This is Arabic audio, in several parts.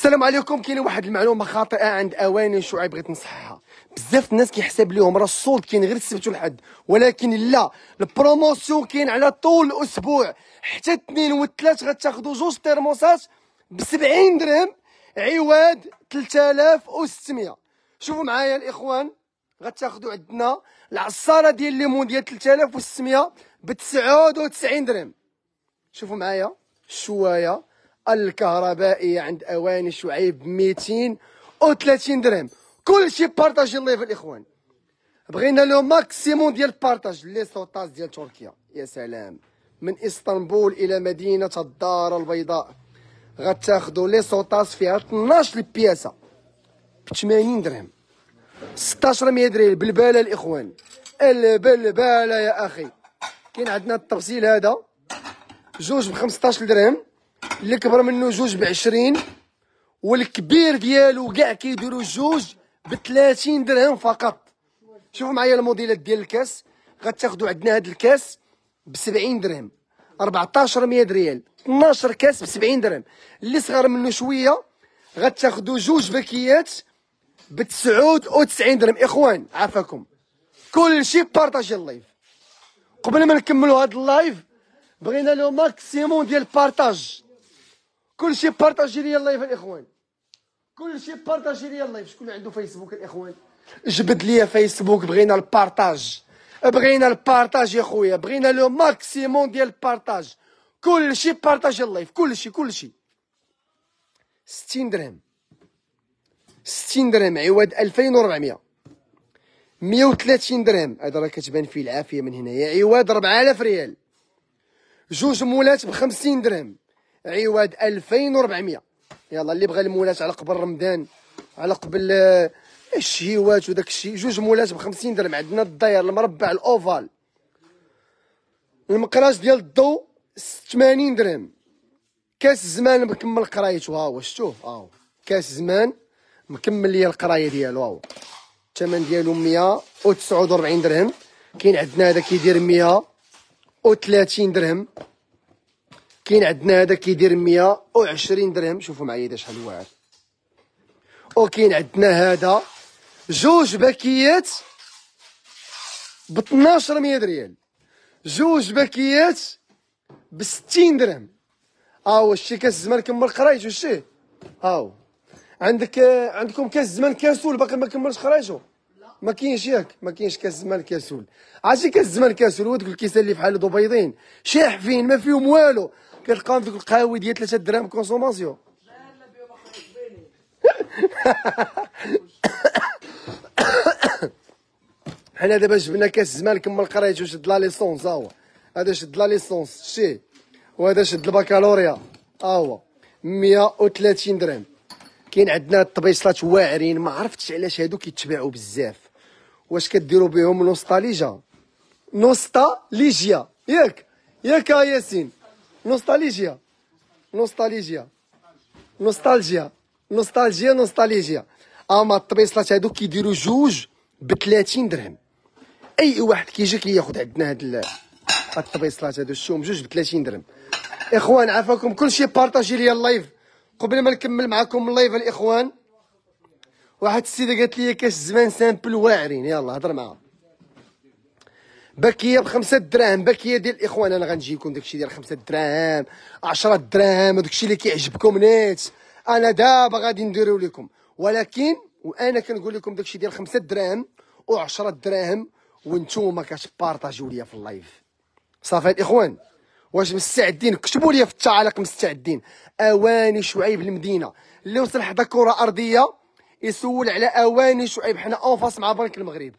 السلام عليكم. كاينة واحد المعلومة خاطئة عند أواني شعيب بغيت نصحها بزاف الناس كيحسب لهم راه ال solde كاين غير السبت والحد ولكن لا ال promotion كاين على طول الأسبوع. حتى اثنين والثلاث غتاخذوا جوج ترموسات ب 70 درهم عواد 3600 شوفوا معايا الإخوان غتاخذوا عندنا العصارة ديال الليمون ديال 3600 ب 99 درهم. شوفوا معايا الشوايه الكهربائيه عند اواني شعيب 230 درهم. كلشي partager ال live الإخوان. بغينا le maximum ديال ال partage les sous-tasses ديال تركيا. يا سلام. من إسطنبول إلى مدينة الدار البيضاء. غتاخذوا les sous-tasses فيها 12 البياسة ب 80 درهم. 16 100 درهم. بالباله الإخوان. البلباله يا أخي. كاين عندنا التفصيل هذا؟ جوج ب 15 درهم. اللي كبر منه جوج ب 20 والكبير ديالو كاع كيديروا جوج ب 30 درهم فقط. شوفوا معايا الموديلات ديال الكاس. غتاخذوا عندنا هذا الكاس ب 70 درهم. 14 100 ريال. 12 كاس ب 70 درهم. اللي صغر منه شوية غتاخذوا جوج باكيات ب 99 درهم. إخوان عافاكم. كلشي partager ال live. قبل ما نكملوا هذا ال live بغينا le maximum ديال ال partage. كلشي partager لي ال live الاخوان. كلشي partager لي ال live. شكون عنده فيسبوك الاخوان؟ جبد لي فيسبوك بغينا ال partage. بغينا ال partage يا خويا بغينا le maximum ديال ال partage. كلشي partager ال live كلشي كلشي 60 درهم. 60 درهم عوض 2400 130 درهم. هذا راه كتبان فيه العافية من هنايا عوض 4000 ريال. جوج مولات ب 50 درهم. عوض 2400 يلا اللي بغى المولات على قبل رمضان على قبل الشهيوات وداك الشيء جوج مولات ب 50 درهم عندنا الداير المربع الأوفال. المقراج ديال الضو 80 درهم. كاس الزمان مكمل قرايته ها هو شفتوه ها هو كاس زمان مكمل ليا القراية ديالو ها هو الثمن ديالو 149 درهم. كاين عندنا هذا كيدير 130 درهم. كاين عندنا هذا كيدير 120 درهم. شوفوا معايا هذا شحال واعر. وكاين عندنا هذا جوج باكيات ب 1200 ريال جوج باكيات ب 60 درهم. ها هو شتي كاس الزمان كمل قرايته شتي ها هو عندك عندكم كاس الزمان كاسول باقي ما كملش قرايته ما كاينش ياك ما كاينش كاس الزمان كاسول. عرفتي كاس الزمان كاسول هو دوك الكيسان اللي بحال بيضين شاحفين ما فيهم والو. كتلقاهم دوك القهاوي ديال 3 دراهم كونسوماسيون. حنا دابا جبنا كاس الزمان كمل قرايته شد la licence ها هو. هذا شد la licence شتي وهذا شد البكالوريا ها هو. 130 درهم. كاين عندنا الطبيصلات واعرين ما عرفتش علاش هادو كيتباعوا بزاف. واش كديروا بهم نوستاليجا نوستاليجيا ياك. ياك ياسين. نوستاليجيا نوستاليجيا نوستالجيا نوستالجيا نوستاليجيا اما الطبيصلات هادو كيديروا جوج ب 30 درهم اي واحد كيجي كياخذ عندنا هاد الطبيصلات هادو شوم جوج ب 30 درهم اخوان عافاكم كلشي بارطاجي لي ال live قبل ما نكمل معكم ال live الاخوان واحد السيده قالت لي كاش زمان simple واعرين يلا هضر معاها باكية بخمسة دراهم باكية ديال الإخوان أنا غنجي لكم داكشي ديال خمسة دراهم عشرة دراهم داكشي اللي كيعجبكم نيت. أنا دابا غادي نديرو لكم. ولكن وأنا كنقول لكم داكشي ديال خمسة دراهم و10 دراهم وانتوما كتبارطاجيو ليا في ال live. صافي الإخوان؟ واش مستعدين؟ كتبوا لي في التعاليق مستعدين. أواني شعيب المدينة. اللي وصل حدا كرة أرضية يسول على أواني شعيب. حنا en face مع بنك المغرب.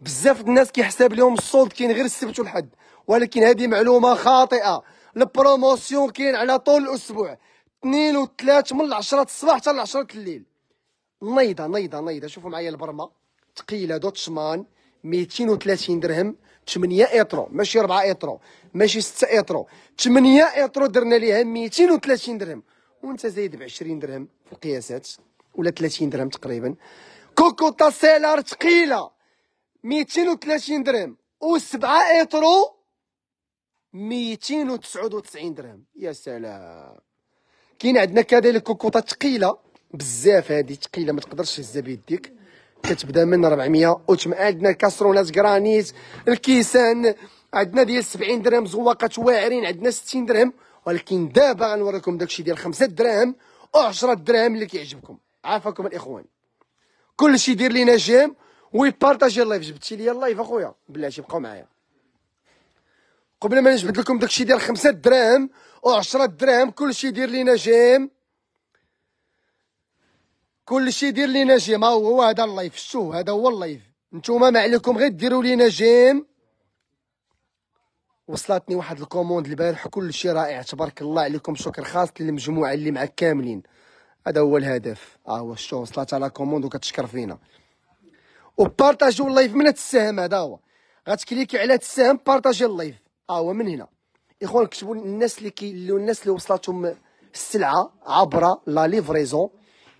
بزاف الناس كيحسب لهم ال solde كاين غير السبت والحد ولكن هذه معلومة خاطئة. ال promotion كاين على طول الأسبوع اثنين وثلاث من العشرة الصباح حتى العشرة الليل. نيضة نيضة نيضة. شوفوا معايا البرمة. ثقيلة دوتشمان 230 درهم 8 ايترو ماشي 4 ايترو ماشي 6 ايترو 8 ايترو درنا ليها 230 درهم. وانت زايد ب 20 درهم في القياسات ولا 30 درهم تقريبا. كوكوطا سيلار ثقيلة. 230 درهم. و7 ايترو 299 درهم. يا سلام. كاين عندنا كذلك كوكوطا ثقيله بزاف هادي ثقيله ما تقدرش تهزها بيديك. كتبدا من 400 وتم عندنا الكاسرونات كرانيت الكيسان. عندنا ديال 70 درهم زواقات واعرين عندنا 60 درهم. ولكن دابا غنوريكم داكشي ديال 5 دراهم و10 دراهم اللي كيعجبكم. عافاكم الإخوان. كلشي دير لينا جيم. ويبارطاجي ال live جبتي لي ال live اخويا بلاتي بقاو معايا. قبل ما نجبد لكم داكشي ديال 5 دراهم و10 دراهم كلشي دير لينا جيم. كلشي دير لينا جيم. ها هو هذا ال live شتو هذا هو ال live. نتوما ما عليكم غير ديروا لينا جيم. وصلتني واحد ال commande البارح كلشي رائع تبارك الله عليكم شكر خاص للمجموعة اللي معك كاملين. هذا هو الهدف. ها هو شتو وصلت la commande وكتشكر فينا. وبارطاجيو ال live من هاد السهم هذا هو. غتكليكي على هاد السهم بارطاجي ال live. ها هو من هنا. إخوان كتبوا الناس اللي كي الناس اللي وصلتهم السلعة عبر la livraison.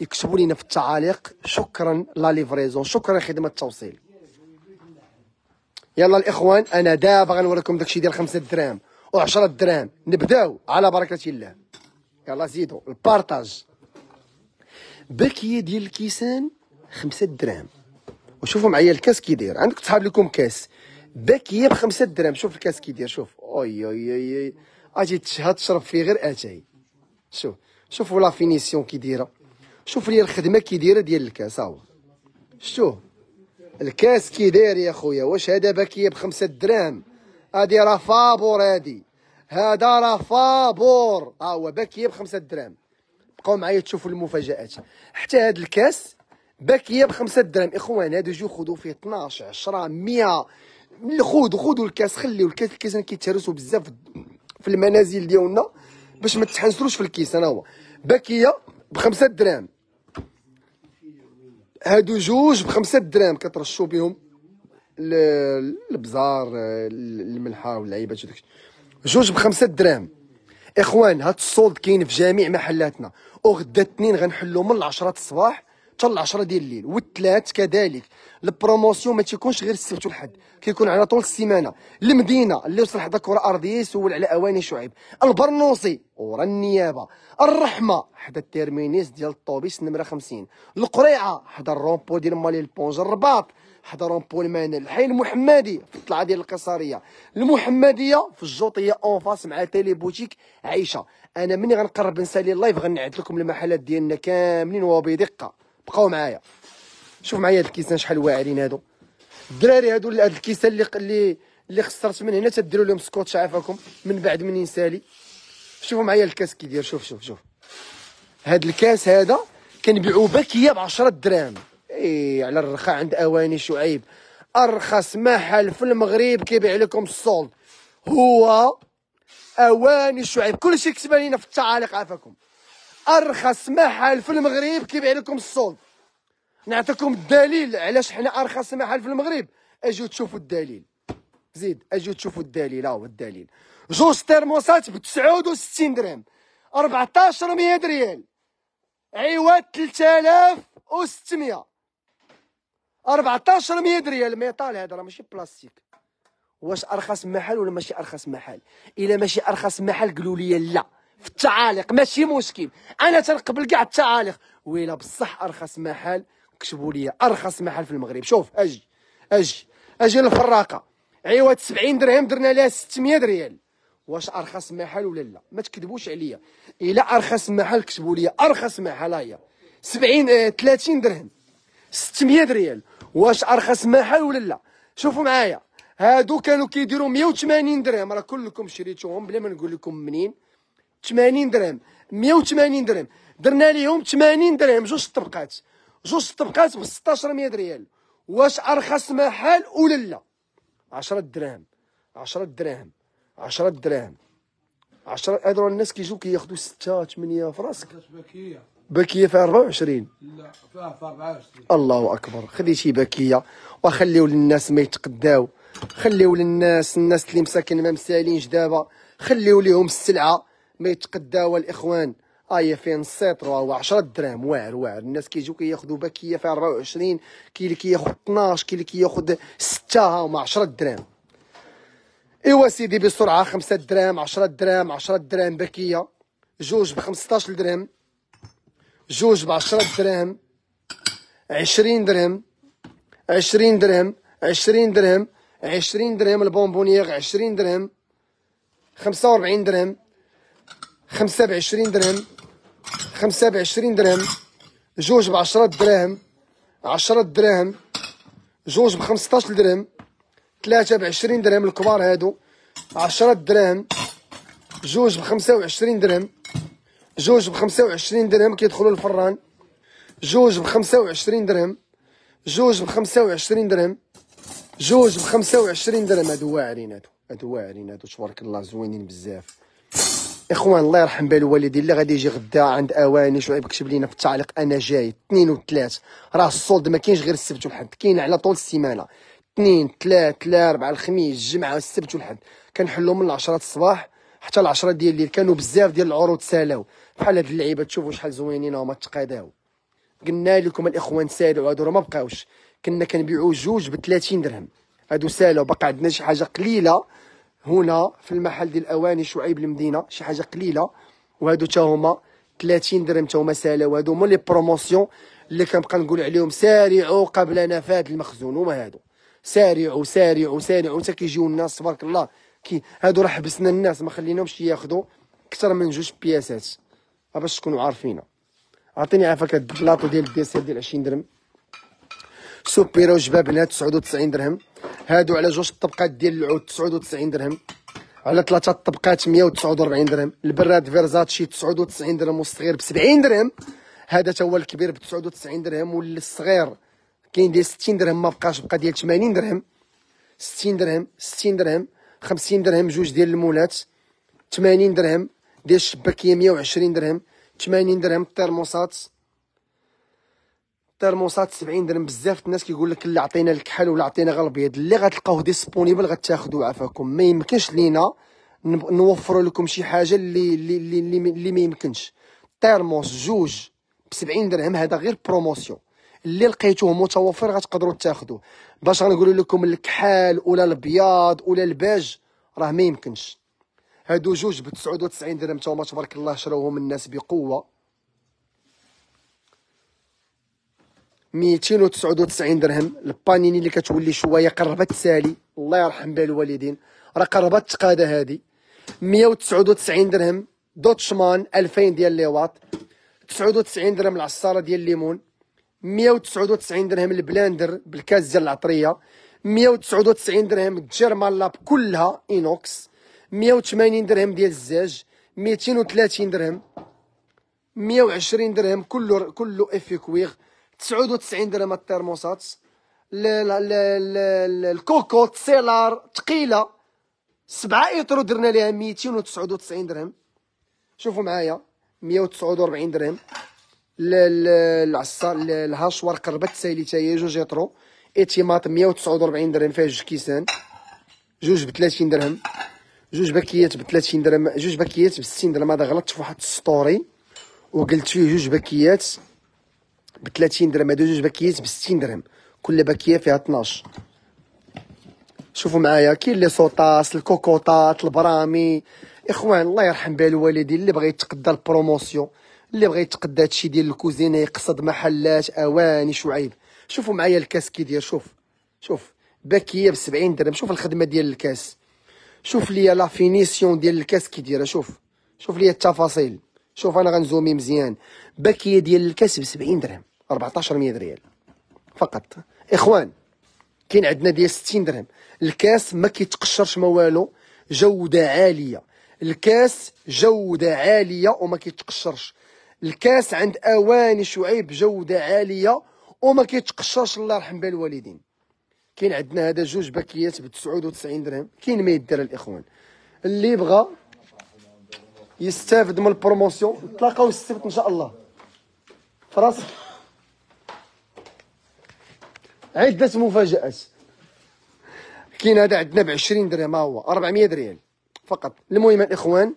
يكتبوا لنا في التعاليق. شكرا la livraison. شكرا خدمة التوصيل. يلا الإخوان أنا دابا غنوريكم داكشي ديال 5 دراهم و10 دراهم. نبداو على بركة الله. يلا زيدوا ال partage. باكية ديال الكيسان 5 دراهم. وشوفوا معايا الكاس كي داير. عندك تسحب لكم كاس. باكيه ب 5 دراهم. شوف الكاس كي داير. شوف. أوي أوي أوي أجي تشهد تشرب فيه غير أتاي. شوف. شوفوا la finition كي دايرة. شوف لي الخدمة كي دايرة ديال الكاس. ها هو شتو الكاس كي داير يا خويا. واش هذا باكيه بخمسة دراهم؟ هادي راه فابور هادي هذا راه فابور. ها هو باكيه بخمسة دراهم. بقاو معايا تشوفوا المفاجآت. حتى هاد الكاس باكية بخمسة دراهم. اخوان هادو جو خذوا فيه 12 10 100 خذوا خذوا الكاس خليو الكاس. الكيسان كيتهرسوا بزاف في المنازل ديالنا باش ما تخسروش في الكيسان. ها هو باكية بخمسة دراهم. هادو جوج بخمسة دراهم كترشوا بهم البزار الملحة واللعيبات وداكشي. جوج بخمسة دراهم. إخوان هاد ال solde كاين في جميع محلاتنا. وغدا الاثنين غنحلو من العشرة الصباح حتى العشرة ديال الليل والثلاث كذلك. ال promotion ما تيكونش غير السبت والحد كيكون على طول السيمانة. المدينة اللي وصل حدا كره ارضيه يسول على اواني شعيب. البرنوصي ورا النيابة. الرحمة حدا ال terminus ديال الطوبيس نمرة 50 القريعة حدا الرومبو ديال مالي البونج. الرباط حدا رومبو المانل الحي المحمدي في الطلعة ديال القصرية. المحمدية في الجوطية en face مع téléboutique عيشه أنا مني غنقرب نسالي ال live غنعد لكم المحلات ديالنا كاملين وبدقة. بقاو معايا. شوف معايا هاد الكيسان شحال واعرين هادو. الدراري هادو هاد الكيسان اللي اللي اللي خسرت من هنا تديروا لهم سكوتش عافاكم من بعد من ينسالي شوفوا معايا الكاس كي داير. شوف شوف شوف. هاد الكاس هذا كنبيعوه باكية ب 10 دراهم. اي على الرخاء عند أواني شعيب. أرخص محل في المغرب كيبيع لكم الصولد. هو أواني شعيب. كلشي كتب لينا في التعاليق عافاكم. أرخص محل في المغرب كيبيع لكم الصولد نعطيكم الدليل علاش حنا أرخص محل في المغرب. أجيو تشوفوا الدليل. زيد أجيو تشوفوا الدليل. ها هو الدليل. جوج ترموسات ب 69 درهم. 1400 ريال عواد 3600 1400 ريال ميطال هذا راه ماشي بلاستيك. واش أرخص محل ولا ماشي أرخص محل؟ إلا ماشي أرخص محل قولوا لي لا. في التعاليق ماشي مشكل. أنا تنقبل كاع التعاليق. ويلا بصح أرخص محل كتبوا لي أرخص محل في المغرب. شوف أجي أجي أجي الفراقه عوض 70 درهم درنا لها 600 ريال. واش أرخص محل ولا لا؟ ما تكذبوش عليا. إلا أرخص محل كتبوا لي أرخص محل هيا. 70 آه 30 درهم. 600 ريال. واش أرخص محل ولا لا؟ شوفوا معايا. هادو كانوا كيديروا 180 درهم. راه كلكم شريتوهم بلا ما نقول لكم منين. 80 درهم 180 درهم. درنا ليهم 80 درهم جوج طبقات. جوج طبقات ب 1600 ريال. واش أرخص محل ولا لا؟ 10 دراهم 10 دراهم 10 دراهم 10 هادو الناس كيجيو كياخذوا 6 8 في راسك. باكية. باكية فيها 24 لا فيها في 24 الله أكبر. خديتي باكية. وخليو للناس ما يتقداو. خليو للناس الناس اللي مساكن ما مسالينش دابا. خليو ليهم السلعة. ما يتقداو الإخوان. هي فين السيطر هو 10 دراهم واعر واعر الناس كيجيو كياخذوا باكية فيها 24 كاين اللي كياخذ 12 كاين اللي كياخذ 6 ها هما 10 دراهم إيوا سيدي بسرعة. 5 دراهم 10 دراهم 10 دراهم باكية. جوج ب 15 درهم. جوج بعشرة دراهم عشرين درهم. عشرين درهم. عشرين درهم. عشرين درهم البونبونيير عشرين درهم. خمسة وربعين درهم. خمسة بعشرين درهم خمسة بعشرين درهم جوج بعشرة دراهم عشرة دراهم جوج بخمسطاش درهم ثلاثة بعشرين درهم الكبار هادو عشرة دراهم جوج بخمسة وعشرين درهم جوج بخمسة وعشرين درهم كيدخلوا الفران جوج بخمسة وعشرين درهم جوج بخمسة وعشرين درهم جوج بخمسة وعشرين درهم. هادو واعرين هادو هادو واعرين هادو تبارك الله زوينين بزاف. إخوان الله يرحم بال الوالدين اللي غادي يجي غدا عند أواني شعيب كتب لينا في التعليق أنا جاي. اثنين وثلاث. راه الصولد ما كاينش غير السبت والحد. كاين على طول السيمانة. اثنين ثلاث ثلاث الخميس الجمعة السبت والحد. كنحلو من العشرة الصباح حتى العشرة ديال الليل. كانوا بزاف ديال العروض سالاو. بحال هاد اللعيبة تشوفوا شحال زوينين هما تقاداو. قلنا لكم الإخوان سالوا هادو ما بقاوش. كنا كنبيعوا جوج ب 30 درهم. هادو سالوا بقى عندنا شي حاجة قليلة. هنا في المحل ديال الاواني شعيب المدينة شي حاجة قليلة. وهادو تا هما 30 درهم تا هما سالاو هادو هما les promotions اللي كنبقى نقول عليهم سارعوا قبل نفاد المخزون. هما هادو. سارعوا سارعوا سارعوا. حتى كيجيو الناس تبارك الله. كي هادو راه حبسنا الناس ما خليناهمش ياخذوا أكثر من جوج بياسات. باش تكونوا عارفين عطيني عافاك هاد البلاطو ديال ال dessert ديال 20 درهم. سوبيرا وجبابنا 99 درهم. هادو على جوج الطبقات ديال العود 99 درهم. على ثلاثة الطبقات 149 درهم. البراد فيرزاتشي 99 درهم والصغير ب 70 درهم. هذا تا هو الكبير ب 99 درهم والصغير كاين ديال 60 درهم ما بقاش بقى ديال 80 درهم. 60 درهم 60 درهم 50 درهم جوج ديال المولات. 80 درهم ديال الشباكية 120 درهم. 80 درهم الترموسات. الترموسات 70 درهم بزاف. الناس كيقول لك لا عطينا الكحل ولا عطينا غير البيض. اللي غتلقاوه disponible غتاخذوا عافاكم ما يمكنش لينا نوفروا لكم شي حاجة اللي اللي اللي, اللي ما يمكنش. ترموس جوج ب 70 درهم هذا غير promotion. اللي لقيتوه متوفر غتقدروا تاخذوه باش غنقول لكم الكحال ولا البياض ولا الباج راه ما يمكنش. هادو جوج ب 99 درهم. تا هما تبارك الله شراوهم الناس بقوة. 299 درهم. البانيني اللي كتولي شوية قربت تسالي الله يرحم بها الوالدين. راه قربت تقاده هادي. 199 درهم. دوتشمان 2000 ديال ليواط. 99 درهم العصارة ديال الليمون. 199 درهم ال blender بالكاس ديال العطرية. 199 درهم الجيرمان لاب كلها inox. 180 درهم ديال الزاج. 230 درهم. 120 درهم كله كله effet cuir 99 درهم الترموسات. الكوكوت سيلار ثقيله سبعة ايترو درنا ليها 299 درهم. شوفوا معايا 149 درهم. العصا الهاشوار قربت سايلي تا هي جوج ايترو ايتيمات 149 درهم فيها جوج كيسان. جوج ب 30 درهم. جوج باكيات ب 30 درهم. جوج باكيات ب 60 درهم. هذا غلطت في واحد السطوري. وقلت فيه جوج باكيات. ب 30 درهم هادو جوج باكيات ب 60 درهم. كل باكية فيها 12 شوفوا معايا كاين لي صوطاس الكوكوطات البرامي. إخوان الله يرحم بها الوالدين اللي بغى يتقدى ال promotion اللي بغى يتقدى هادشي ديال الكوزينة يقصد محلات أواني شعيب. شوفوا معايا الكاس كي داير شوف. شوف باكية ب 70 درهم. شوف الخدمة ديال الكاس. شوف ليا la finition ديال الكاس كي دايره شوف. شوف ليا التفاصيل. شوف أنا غنزومي مزيان. باكية ديال الكاس ب 70 درهم. 1400 ريال فقط. إخوان كاين عندنا ديال 60 درهم. الكاس ما كيتقشرش ما والو جودة عالية. الكاس جودة عالية وما كيتقشرش. الكاس عند أواني شعيب جودة عالية وما كيتقشرش الله يرحم بها الوالدين. كاين عندنا هذا جوج باكيات ب 99 درهم. كاين ما يدار الإخوان. اللي بغى يستافد من ال promotion نتلاقاو السبت إن شاء الله. فراسك عدة مفاجآت كاين هذا عندنا ب 20 درهم هو. 400 ريال فقط. المهم الاخوان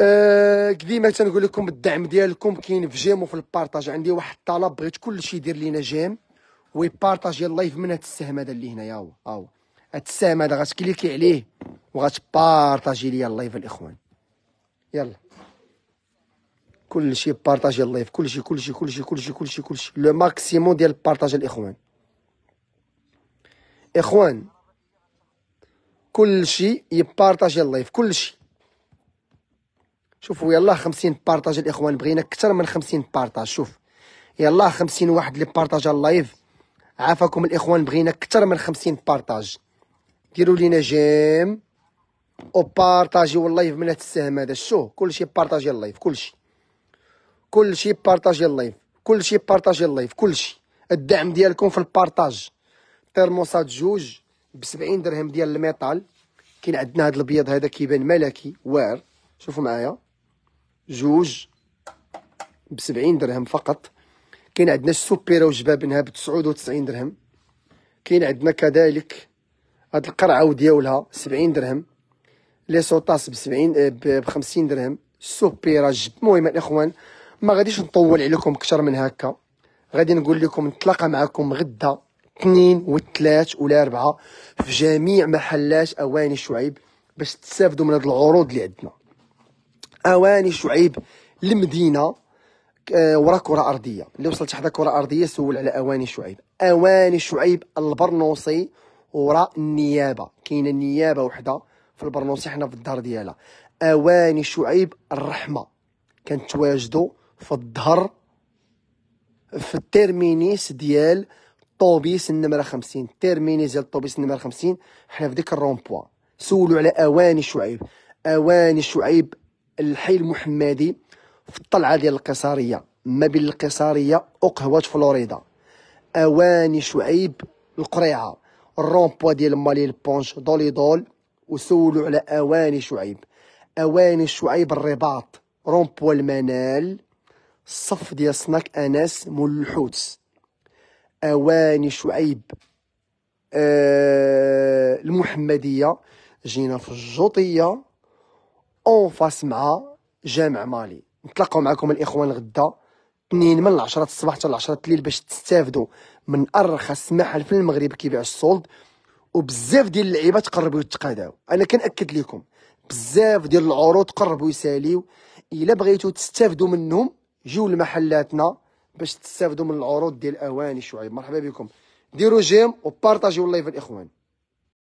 آه ديما تنقول لكم الدعم ديالكم كاين في j'aime وفي ال partage. عندي واحد الطلب بغيت كلشي يدير لينا j'aime ويبارطاجي ال live من هاد السهم هذا اللي هنايا هو. ها هو. هاد السهم هذا غتكليكي عليه وغتبارطاجي ليا ال live الإخوان. يلا. كلشي بارطاجي ال live كلشي كلشي كلشي كلشي كلشي كلشي le maximum ديال ال partage الإخوان. إخوان كلشي يبارطاجي ال live كلشي شوفوا يلا 50 partage الإخوان بغينا أكثر من 50 partage. شوف يلا 50 واحد اللي بارطاجا ال live. عافاكم الإخوان بغينا أكثر من 50 partage. ديروا لينا j'aime. وبارطاجيو ال live من هاد السهم هذا. شو كلشي بارطاجي ال live كلشي كلشي بارطاجي ال live. كلشي بارطاجي ال live. كلشي. الدعم ديالكم في ال partage. ترموسات جوج ب 70 درهم ديال ال métal. كاين عندنا هذا الابيض هذا كيبان ملكي. واعر. شوفوا معايا. جوج ب 70 درهم فقط. كاين عندنا السوبيرا وجبابنها ب 99 درهم. كاين عندنا كذلك هاد القرعة ديالها 70 درهم. لي سوطاس ب 70 ب 50 درهم. السوبيرا المهم الاخوان ما غاديش نطول عليكم أكثر من هكا. غادي نقول لكم نتلاقى معكم غدا اثنين والثلاث ولا أربعة في جميع محلات أواني شعيب باش تستافدوا من هاد العروض اللي عندنا. أواني شعيب المدينة آه، ورا كرة أرضية. اللي وصلت حدا كرة أرضية سول على أواني شعيب. أواني شعيب البرنوصي ورا النيابة. كاينة النيابه وحدة في البرنوصي حنا في الدار ديالها. أواني شعيب الرحمة. كنتواجدوا في الظهر في ال terminus ديال طوبيس النمرة 50 terminus ديال طوبيس النمرة 50 حنا في ديك الرومبوا سولوا على أواني شعيب. أواني شعيب الحي المحمدي في الطلعة ديال القصاريه ما بين القصاريه وقهوة فلوريدا. أواني شعيب القريعة. الرومبوا ديال مالي البونش دولي دول وسولوا على أواني شعيب. أواني شعيب الرباط. رومبوا المنال. الصف ديال سناك انس مول الحوت أواني شعيب آه المحمدية جينا في الجوطية أون فاس مع جامع مالي. نتلاقاو معكم الإخوان غدا اثنين من العشرة الصباح حتى العشرة الليل باش تستافدوا من أرخص محل في المغرب كيبيع ال solde وبزاف ديال اللعيبات قربوا يتقاداو. أنا كنأكد لكم بزاف ديال العروض قربوا يساليو. إلا بغيتو تستافدوا منهم جيو لمحلاتنا باش تستافدوا من العروض ديال أواني شعيب. مرحبا بكم. ديروا j'aime وبارطاجيو ال live الإخوان.